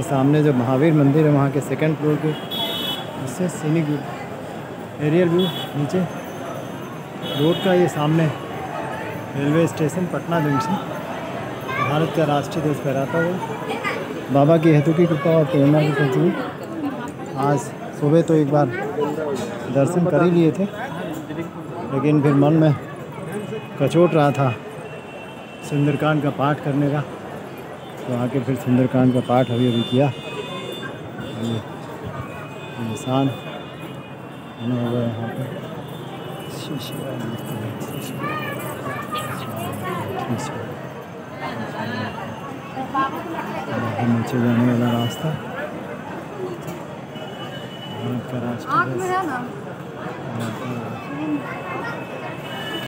कि सामने जो महावीर मंदिर है, वहाँ के सेकंड फ्लोर के, इससे सीनिक व्यू एरियल व्यू नीचे रोड का ये सामने railway station Patna junction Bharat का राष्ट्रीय ध्वज फहराता हुआ, बाबा की हेतु की कृपा और प्रेरणा की फलस्वरूप आज सुबह तो एक बार दर्शन कर ही लिए थे, लेकिन फिर मन में कचोट रहा था, सुंदरकांड का पाठ करने का। तो आके फिर सुंदरकांड का पाठ अभी अभी किया। ये इंसान बना हुआ है यहाँ पे। श्री शिवाय नमस्ते, श्री शिवाय, श्री शिवाय, यहाँ नीचे जाने वाला रास्ता। का राष्ट्रीय